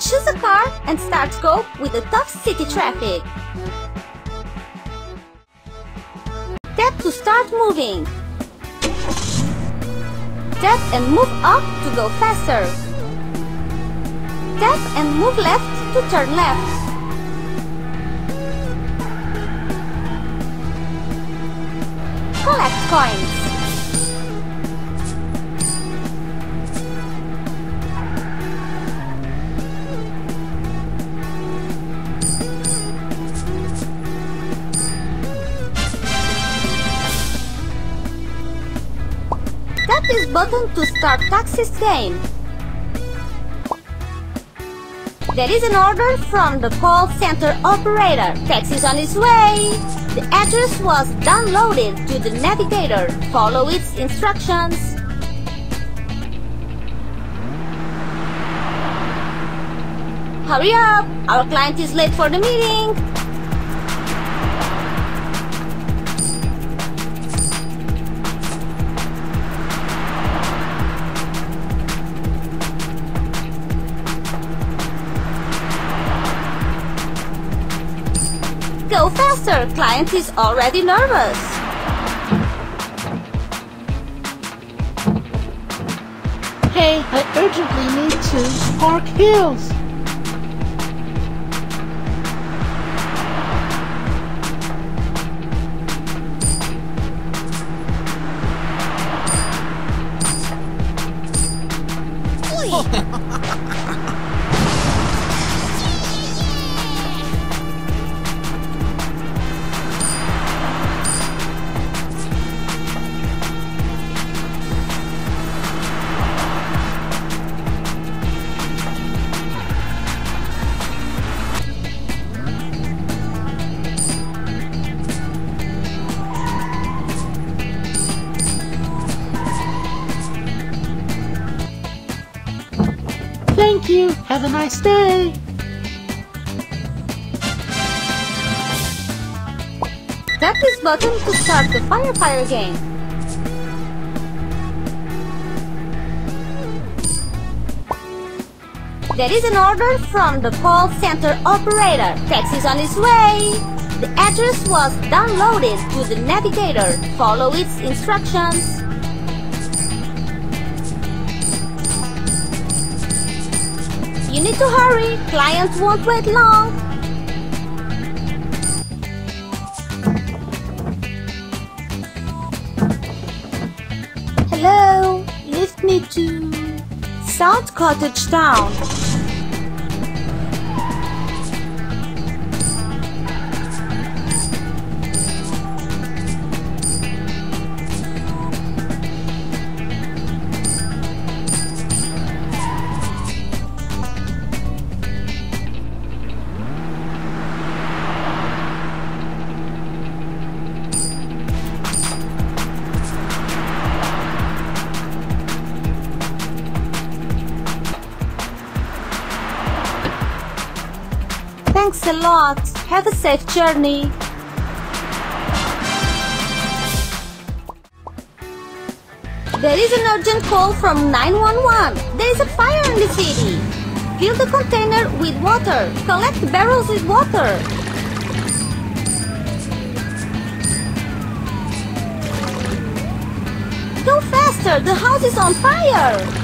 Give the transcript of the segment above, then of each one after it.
Choose a car and start go with the tough city traffic. Tap to start moving. Tap and move up to go faster. Tap and move left to turn left. Collect coins. This button to start taxis game. There is an order from the call center operator. Taxi's on its way. The address was downloaded to the navigator. Follow its instructions. Hurry up! Our client is late for the meeting. Faster! Client is already nervous. Hey, I urgently need to Park Hills. nice day. Tap this button to start the firefighter game. There is an order from the call center operator. Taxi's on its way. The address was downloaded to the navigator. Follow its instructions. Need to hurry. Client won't wait long. Hello, lift me to South Cottage Town. Thanks a lot. Have a safe journey. There is an urgent call from 911. There is a fire in the city. Fill the container with water. Collect barrels with water. Go faster! The house is on fire!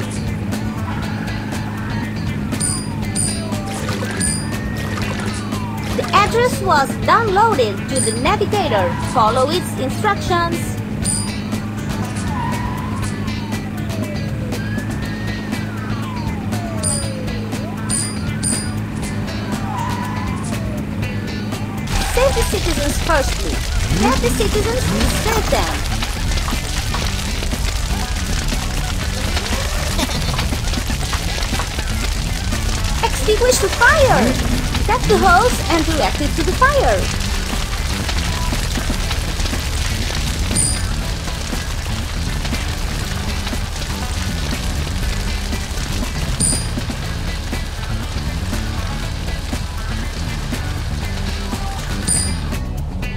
Address was downloaded to the navigator. Follow its instructions. Save the citizens firstly. Help the citizens save them. Extinguish the fire! Tap the hose and it to the fire.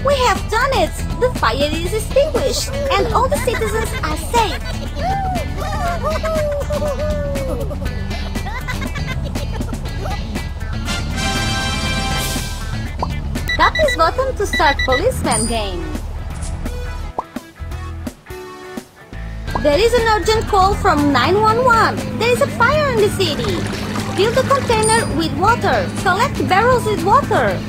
We have done it! The fire is extinguished and all the citizens are safe. Button to start policeman game. There is an urgent call from 911. There is a fire in the city. Fill the container with water. Collect barrels with water.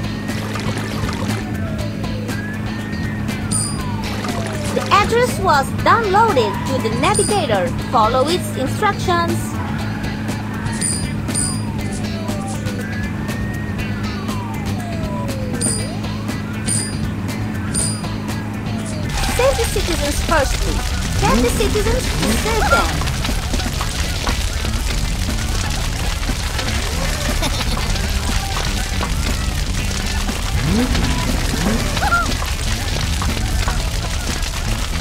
The address was downloaded to the navigator. Follow its instructions. Firstly. Save the citizens to save them.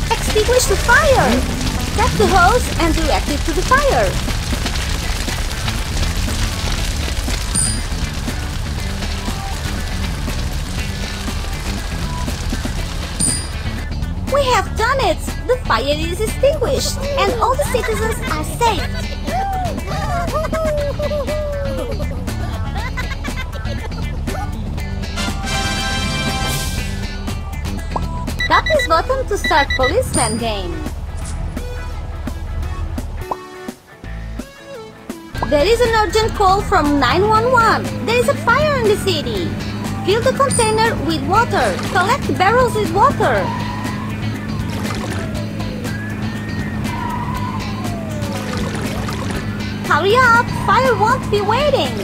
Extinguish the fire! Tap the hose and direct it to the fire. We have done it! The fire is extinguished and all the citizens are safe. Tap this button to start policeman game. There is an urgent call from 911. There is a fire in the city. Fill the container with water. Collect barrels with water. Hurry up! Fire won't be waiting!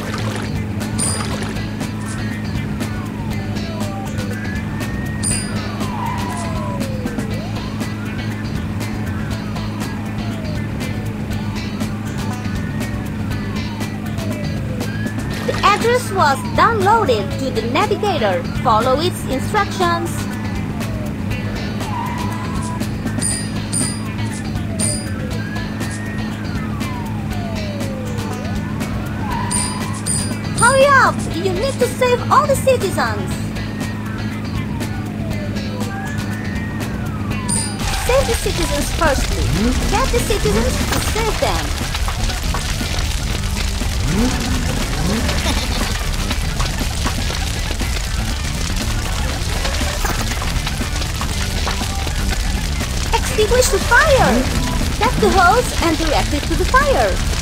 The address was downloaded to the navigator. Follow its instructions. You need to save all the citizens! Save the citizens firstly. Get the citizens to save them. Extinguish the fire! Tap the hose and direct it to the fire.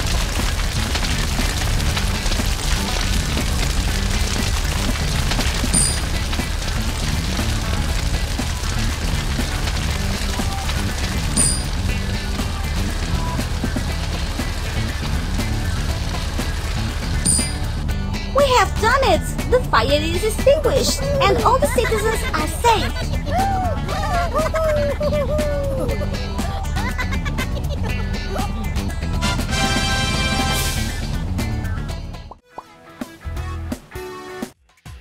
Fire is extinguished and all the citizens are safe.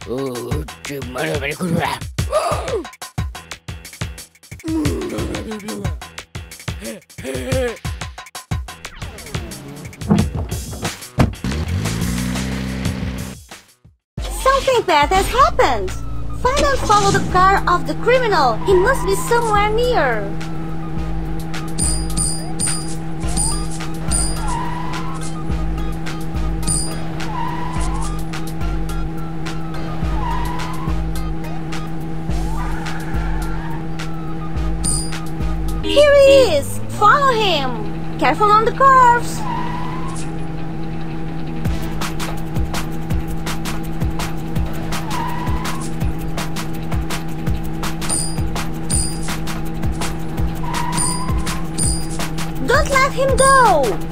오, Nothing bad has happened. Find and follow the car of the criminal. He must be somewhere near. Here he is! Follow him! Careful on the curves! Let him go!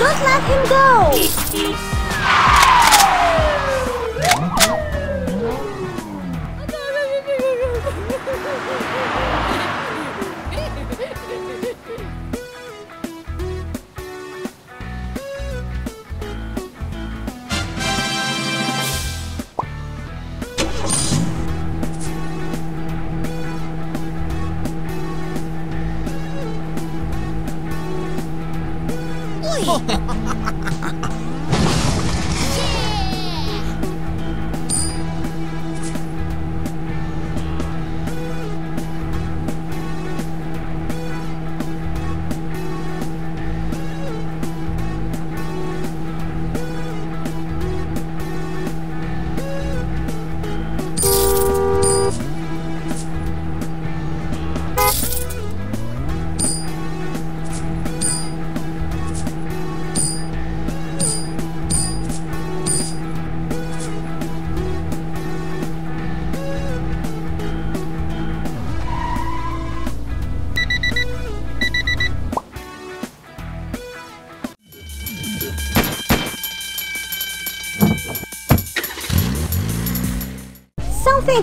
Don't let him go!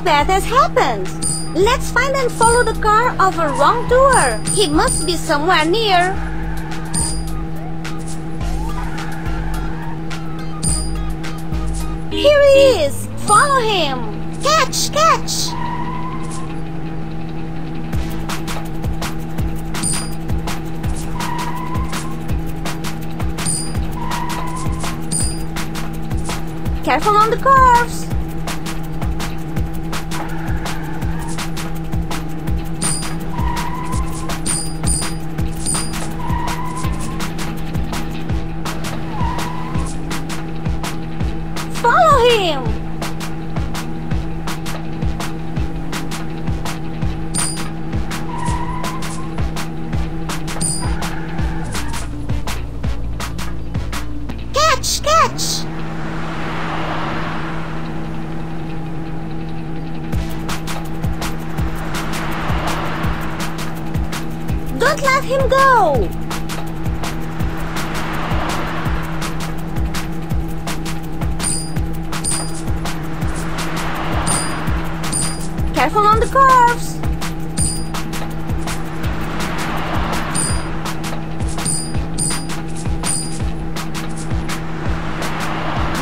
Bad has happened. Let's find and follow the car of a wrongdoer. He must be somewhere near. Here he is. Follow him. Catch, catch. Careful on the curves. Don't let him go! Careful on the curves!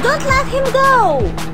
Don't let him go!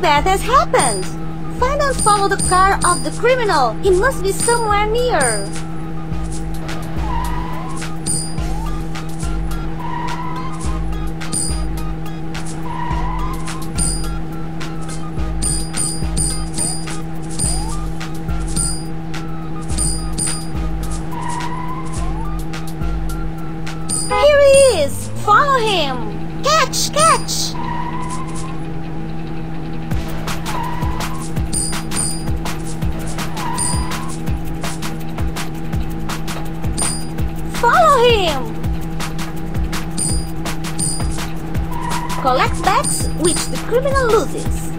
Bad has happened! Find and follow the car of the criminal. He must be somewhere near. Collect bags which the criminal loses.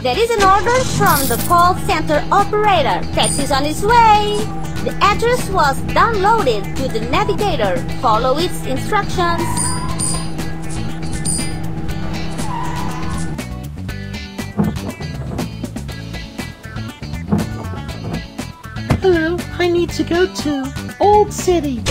There is an order from the call center operator. Taxi's on its way. The address was downloaded to the navigator. Follow its instructions. Hello, I need to go to Old City.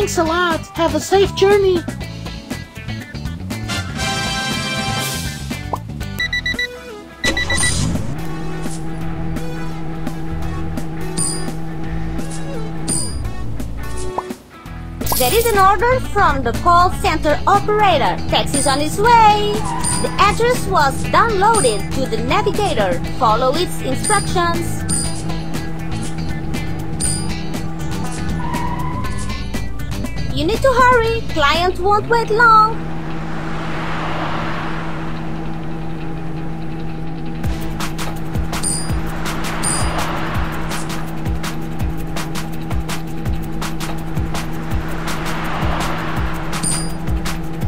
Thanks a lot. Have a safe journey. There is an order from the call center operator. Taxi's on its way. The address was downloaded to the navigator. Follow its instructions. You need to hurry. Client won't wait long.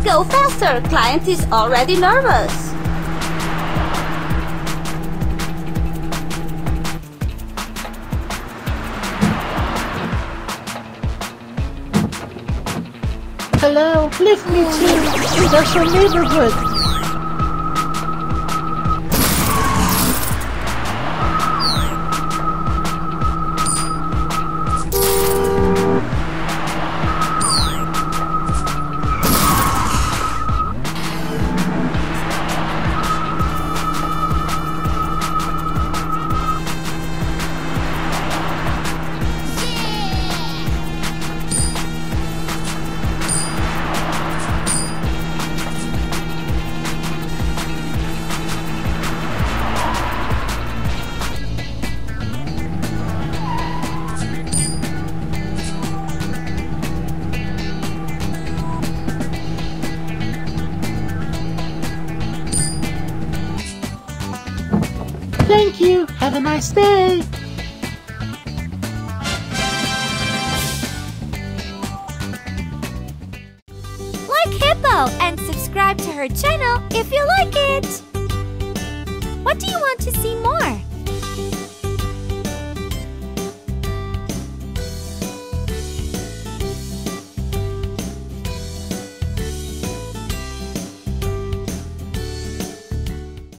Go faster. Client is already nervous. Hello, me to Industrial Neighborhood. Have a nice day. Like Hippo and subscribe to her channel if you like it! What do you want to see more?